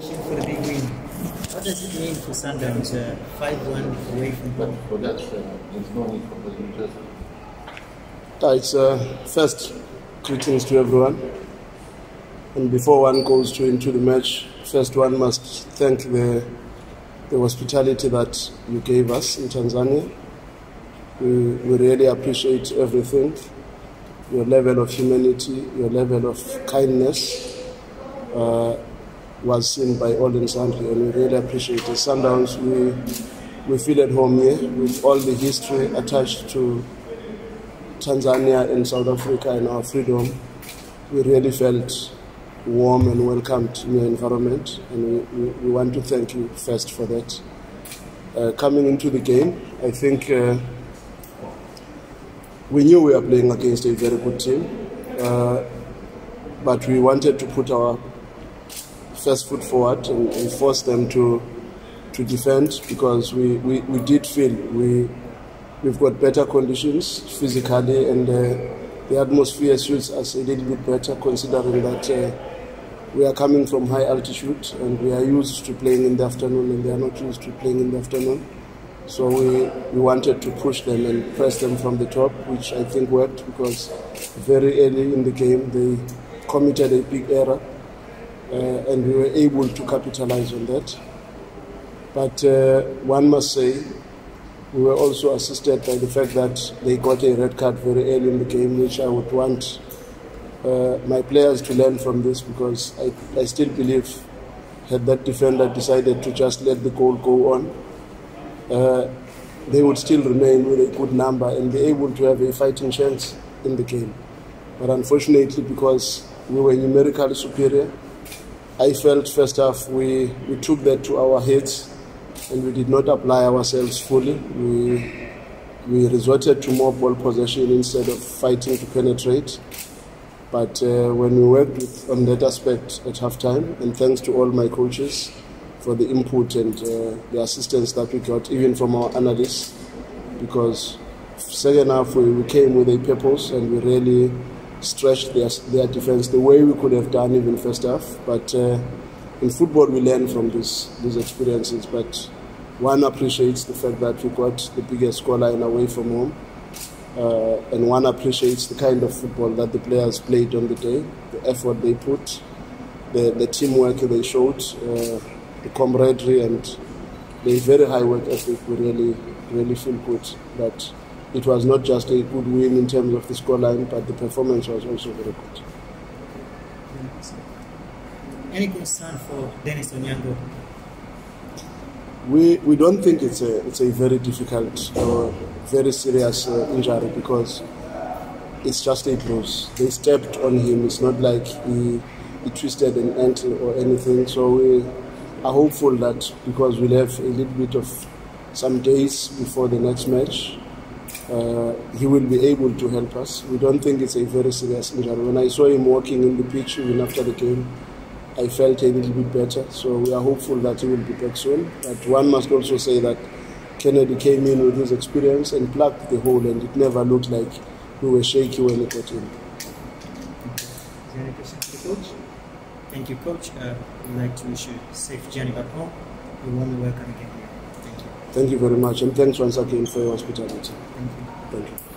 For the big win, what does it mean for Sundowns uh, 5-1 away from But home? for that, uh, there's no need for presentation. Uh, It's uh, first greetings to everyone. And before one goes to into the match, first one must thank the the hospitality that you gave us in Tanzania. We, we really appreciate everything. Your level of humanity, your level of kindness uh, was seen by all in Sandri, and we really appreciate it. Sundowns, we we feel at home here with all the history attached to Tanzania and South Africa and our freedom, we really felt warm and welcomed in your environment, and we, we, we want to thank you first for that. Uh, coming into the game, I think uh, we knew we were playing against a very good team, uh, but we wanted to put our first foot forward and, and force them to to defend because we, we, we did feel we we've got better conditions physically and uh, the atmosphere suits us a little bit better considering that uh, we are coming from high altitude and we are used to playing in the afternoon and they are not used to playing in the afternoon. So we, we wanted to push them and press them from the top, which I think worked because very early in the game they committed a big error and we were able to capitalize on that. But uh, one must say we were also assisted by the fact that they got a red card very early in the game, which I would want uh, my players to learn from this because I, I still believe had that defender decided to just let the goal go on, uh, they would still remain with a good number and be able to have a fighting chance in the game. But unfortunately, because we were numerically superior, I felt first half we, we took that to our heads and we did not apply ourselves fully. We, we resorted to more ball possession instead of fighting to penetrate. But uh, when we worked with, on that aspect at halftime, and thanks to all my coaches for the input and uh, the assistance that we got, even from our analysts, because second half we, we came with a purpose and we really stretched their, their defense the way we could have done even first half. But uh, in football, we learn from this, these experiences. But one appreciates the fact that we got the biggest scoreline away from home. Uh, and one appreciates the kind of football that the players played on the day, the effort they put, the, the teamwork they showed, uh, the camaraderie, and the very high work ethic. We really, really feel good that it was not just a good win in terms of the scoreline, but the performance was also very good. Any concern for Dennis Onyango? We, we don't think it's a, it's a very difficult or very serious uh, injury because it's just a bruise. They stepped on him. It's not like he, he twisted an ankle or anything. So we are hopeful that because we'll have a little bit of some days before the next match, uh, he will be able to help us. We don't think it's a very serious injury. When I saw him walking in the pitch even after the game, I felt a little bit better. So we are hopeful that he will be back soon. But one must also say that Kennedy came in with his experience and plugged the hole, and it never looked like we were shaky when he got in. Coach? Thank you, coach. Uh, we'd like to wish you a safe journey back home. We warmly welcome again. Thank you very much, and thanks once again for your hospitality. Thank you. Thank you.